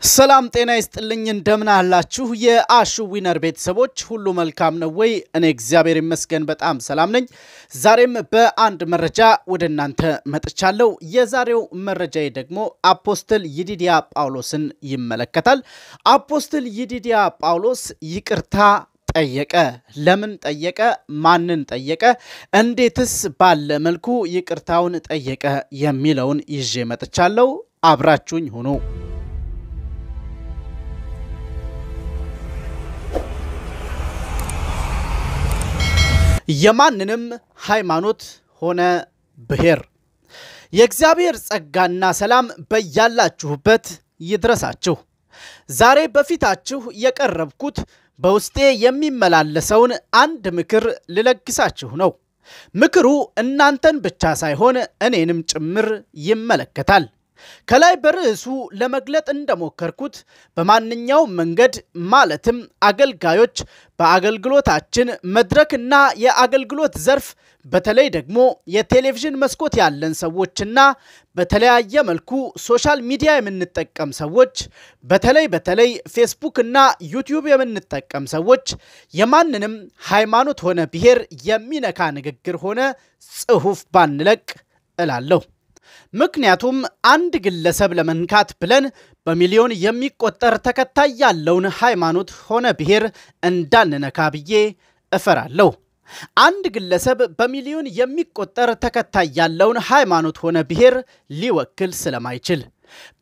ሰላም ጤና ይስጥልኝ። እንደምን አላችሁ? የአሹ ዊነር ቤተሰቦች ሁሉ መልካም ነው ወይ? እኔ እግዚአብሔር ይመስገን በጣም ሰላም ነኝ። ዛሬም በአንድ መረጃ ወደ እናንተ መጥቻለሁ። የዛሬው መረጃዬ ደግሞ Apostle ይዲዲያ ጳውሎስን ይመለከታል። Apostle ይዲዲያ ጳውሎስ ይቅርታ ጠየቀ። ለምን ጠየቀ? ማንን ጠየቀ? እንዴትስ ባለ መልኩ ይቅርታውን ጠየቀ? የሚለውን ይዤ መጥቻለሁ። አብራችሁኝ ሁኑ። የማንንም ሃይማኖት ሆነ ብሔር የእግዚአብሔር ጸጋና ሰላም በያላችሁበት ይድረሳችሁ። ዛሬ በፊታችሁ የቀረብኩት በውስጤ የሚመላለሰውን አንድ ምክር ልለግሳችሁ ነው። ምክሩ እናንተን ብቻ ሳይሆን እኔንም ጭምር ይመለከታል። ከላይ በርዕሱ ለመግለጥ እንደሞከርኩት በማንኛውም መንገድ ማለትም አገልጋዮች በአገልግሎታችን መድረክና የአገልግሎት ዘርፍ በተለይ ደግሞ የቴሌቪዥን መስኮት ያለን ሰዎችና በተለያየ መልኩ social media የምንጠቀም ሰዎች በተለይ በተለይ ፌስቡክ እና ዩቲዩብ የምንጠቀም ሰዎች የማንንም ሃይማኖት ሆነ ብሔር የሚነካ ንግግር ሆነ ጽሑፍ ባንለቅ እላለሁ። ምክንያቱም አንድ ግለሰብ ለመንካት ብለን በሚሊዮን የሚቆጠር ተከታይ ያለውን ሃይማኖት ሆነ ብሔር እንዳንነካ ብዬ እፈራለሁ። አንድ ግለሰብ በሚሊዮን የሚቆጠር ተከታይ ያለውን ሃይማኖት ሆነ ብሔር ሊወክል ስለማይችል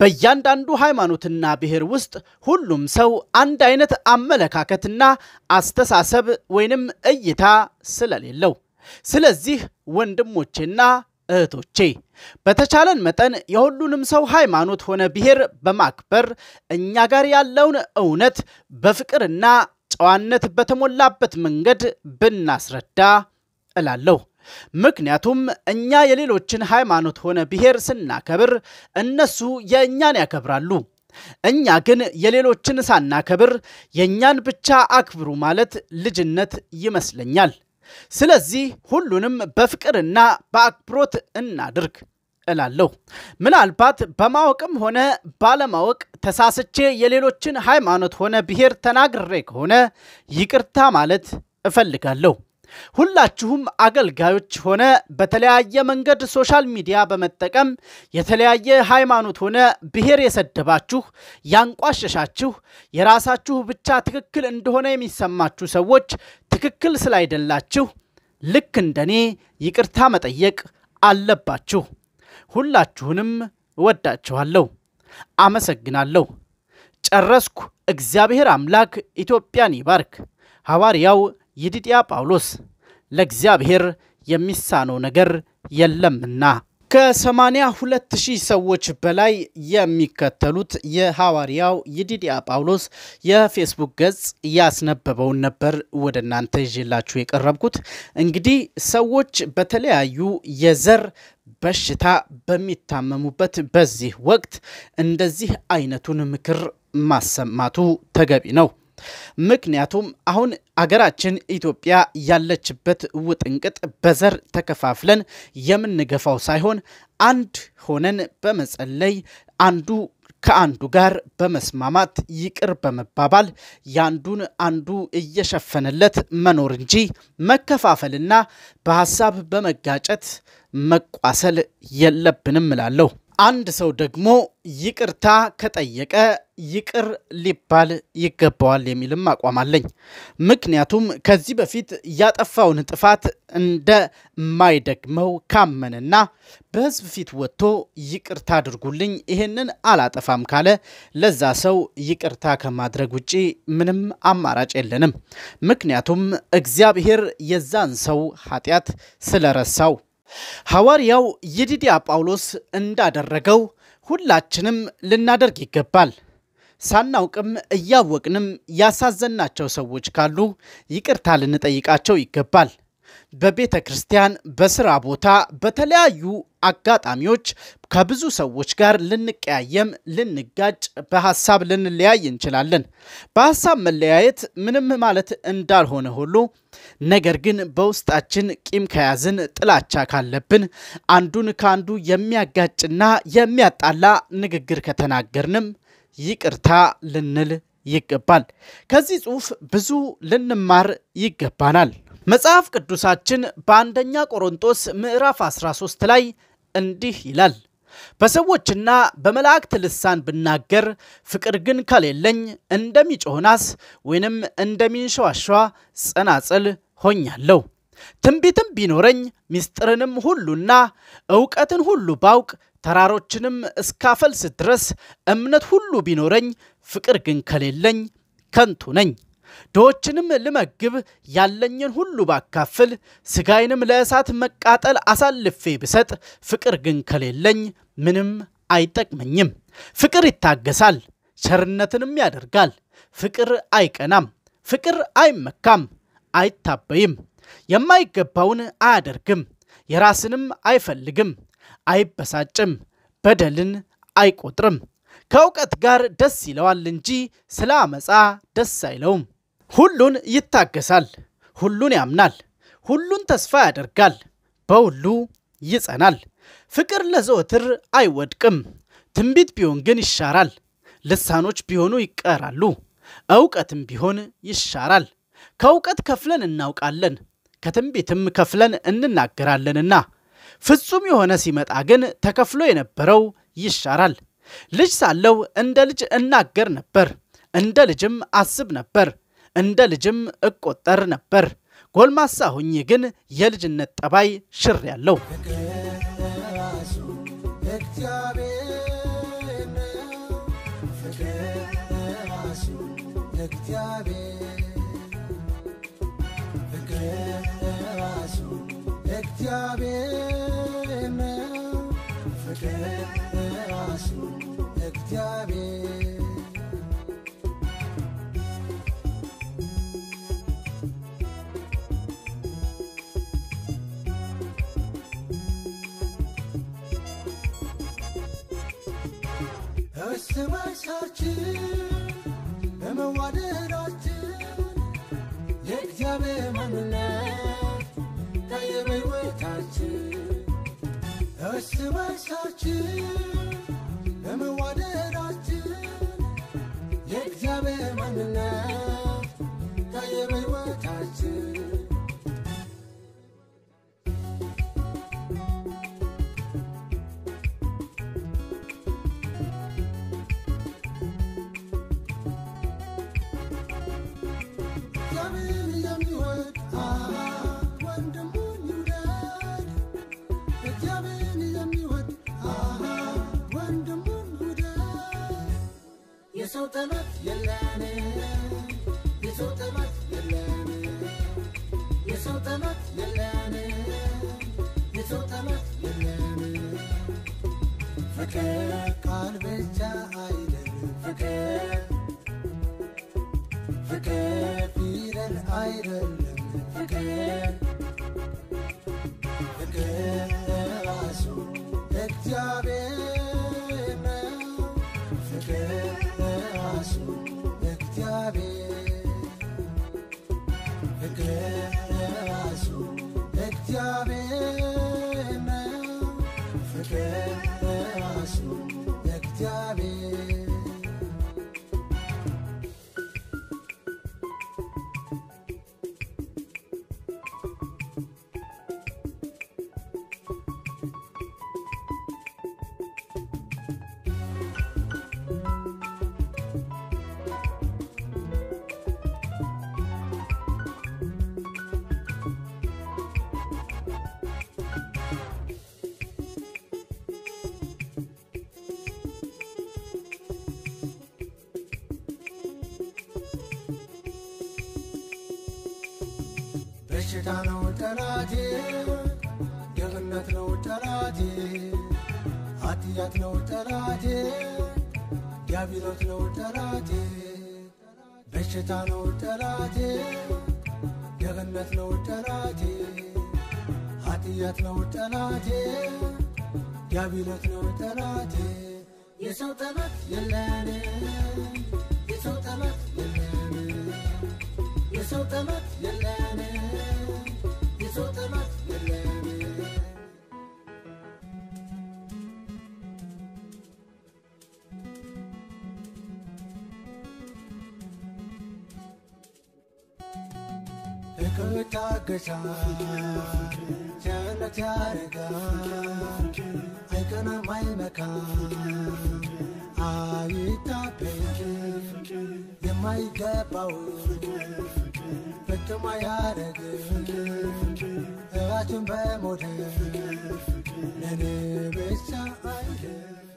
በእያንዳንዱ ሃይማኖትና ብሔር ውስጥ ሁሉም ሰው አንድ አይነት አመለካከትና አስተሳሰብ ወይንም እይታ ስለሌለው፣ ስለዚህ ወንድሞቼና እህቶቼ በተቻለን መጠን የሁሉንም ሰው ሃይማኖት ሆነ ብሔር በማክበር እኛ ጋር ያለውን እውነት በፍቅርና ጨዋነት በተሞላበት መንገድ ብናስረዳ እላለሁ። ምክንያቱም እኛ የሌሎችን ሃይማኖት ሆነ ብሔር ስናከብር እነሱ የእኛን ያከብራሉ። እኛ ግን የሌሎችን ሳናከብር የእኛን ብቻ አክብሩ ማለት ልጅነት ይመስለኛል። ስለዚህ ሁሉንም በፍቅርና በአክብሮት እናድርግ እላለሁ። ምናልባት በማወቅም ሆነ ባለማወቅ ተሳስቼ የሌሎችን ሃይማኖት ሆነ ብሔር ተናግሬ ከሆነ ይቅርታ ማለት እፈልጋለሁ። ሁላችሁም አገልጋዮች ሆነ በተለያየ መንገድ social media በመጠቀም የተለያየ ሃይማኖት ሆነ ብሔር የሰደባችሁ፣ ያንቋሸሻችሁ፣ የራሳችሁ ብቻ ትክክል እንደሆነ የሚሰማችሁ ሰዎች ትክክል ስላይደላችሁ ልክ እንደኔ ይቅርታ መጠየቅ አለባችሁ። ሁላችሁንም እወዳችኋለሁ። አመሰግናለሁ። ጨረስኩ። እግዚአብሔር አምላክ ኢትዮጵያን ይባርክ። ሐዋርያው ይዲድያ ጳውሎስ ለእግዚአብሔር የሚሳነው ነገር የለምና። ከሰማንያ ሁለት ሺህ ሰዎች በላይ የሚከተሉት የሐዋርያው ይዲድያ ጳውሎስ የፌስቡክ ገጽ ያስነበበውን ነበር ወደ እናንተ ይዤላችሁ የቀረብኩት። እንግዲህ ሰዎች በተለያዩ የዘር በሽታ በሚታመሙበት በዚህ ወቅት እንደዚህ አይነቱን ምክር ማሰማቱ ተገቢ ነው። ምክንያቱም አሁን አገራችን ኢትዮጵያ ያለችበት ውጥንቅጥ በዘር ተከፋፍለን የምንገፋው ሳይሆን አንድ ሆነን በመጸለይ አንዱ ከአንዱ ጋር በመስማማት ይቅር በመባባል ያንዱን አንዱ እየሸፈነለት መኖር እንጂ መከፋፈልና በሀሳብ በመጋጨት መቋሰል የለብንም እላለሁ። አንድ ሰው ደግሞ ይቅርታ ከጠየቀ ይቅር ሊባል ይገባዋል የሚልም አቋም አለኝ። ምክንያቱም ከዚህ በፊት ያጠፋውን ጥፋት እንደማይደግመው ካመንና በሕዝብ ፊት ወጥቶ ይቅርታ አድርጉልኝ ይህንን አላጠፋም ካለ ለዛ ሰው ይቅርታ ከማድረግ ውጪ ምንም አማራጭ የለንም። ምክንያቱም እግዚአብሔር የዛን ሰው ኃጢአት ስለረሳው ሐዋርያው ይዲድያ ጳውሎስ እንዳደረገው ሁላችንም ልናደርግ ይገባል። ሳናውቅም እያወቅንም ያሳዘናቸው ሰዎች ካሉ ይቅርታ ልንጠይቃቸው ይገባል። በቤተ ክርስቲያን፣ በስራ ቦታ፣ በተለያዩ አጋጣሚዎች ከብዙ ሰዎች ጋር ልንቀያየም፣ ልንጋጭ፣ በሀሳብ ልንለያይ እንችላለን። በሀሳብ መለያየት ምንም ማለት እንዳልሆነ ሁሉ ነገር ግን በውስጣችን ቂም ከያዝን፣ ጥላቻ ካለብን፣ አንዱን ከአንዱ የሚያጋጭና የሚያጣላ ንግግር ከተናገርንም ይቅርታ ልንል ይገባል። ከዚህ ጽሑፍ ብዙ ልንማር ይገባናል። መጽሐፍ ቅዱሳችን በአንደኛ ቆሮንጦስ ምዕራፍ 13 ላይ እንዲህ ይላል በሰዎችና በመላእክት ልሳን ብናገር ፍቅር ግን ከሌለኝ እንደሚጮህ ናስ ወይንም እንደሚንሸዋሸዋ ጸናጽል ሆኛለሁ። ትንቢትም ቢኖረኝ ምስጢርንም ሁሉና እውቀትን ሁሉ ባውቅ ተራሮችንም እስካፈልስ ድረስ እምነት ሁሉ ቢኖረኝ ፍቅር ግን ከሌለኝ ከንቱ ነኝ። ድሆችንም ልመግብ ያለኝን ሁሉ ባካፍል ሥጋዬንም ለእሳት መቃጠል አሳልፌ ብሰጥ ፍቅር ግን ከሌለኝ ምንም አይጠቅመኝም። ፍቅር ይታገሳል፣ ቸርነትንም ያደርጋል። ፍቅር አይቀናም፣ ፍቅር አይመካም፣ አይታበይም፣ የማይገባውን አያደርግም፣ የራስንም አይፈልግም፣ አይበሳጭም፣ በደልን አይቆጥርም። ከእውቀት ጋር ደስ ይለዋል እንጂ ስለ አመፃ ደስ አይለውም። ሁሉን ይታገሳል፣ ሁሉን ያምናል፣ ሁሉን ተስፋ ያደርጋል፣ በሁሉ ይጸናል። ፍቅር ለዘወትር አይወድቅም። ትንቢት ቢሆን ግን ይሻራል፣ ልሳኖች ቢሆኑ ይቀራሉ፣ እውቀትም ቢሆን ይሻራል። ከእውቀት ከፍለን እናውቃለን፣ ከትንቢትም ከፍለን እንናገራለንና ፍጹም የሆነ ሲመጣ ግን ተከፍሎ የነበረው ይሻራል። ልጅ ሳለው እንደ ልጅ እናገር ነበር፣ እንደ ልጅም አስብ ነበር፣ እንደ ልጅም እቆጠር ነበር። ጎልማሳ ሁኜ ግን የልጅነት ጠባይ ሽር ያለው እርስ በርሳችን በመዋደዳችን የእግዚአብሔር ማንነት ታየ በሕይወታችን። በርሳችን በመዋደዳችን የእግዚአብሔር ማንነት የሰው ጠላት የሰው ጠላት የለን፣ የሰው ጠላት የለን፣ የሰው ጠላት ፊደል አይደለም ፍቅር ፍቅር ራሱ እግዚአብሔር ነው። ፍቅር ራሱ በሽታ ነው ጠላቴ፣ ድህነት ነው ጠላቴ፣ ኃጢአት ነው ጠላቴ፣ ዲያብሎት ነው ጠላቴ። በሽታ ነው ጠላቴ፣ ድህነት ነው ጠላቴ፣ ኃጢአት ነው ጠላቴ፣ ዲያብሎት ነው ጠላቴ። የሰው ጠላት የለን፣ የሰው ጠላት የለን የሰው ጠላት የለን፣ ታገሳል ቸርነት ያደርጋል አይቀናም አይመካም አይታበይም የማይገባው ፍቅር ማያደርግ ራሱን በሞት ለኔ ብቻ አይደል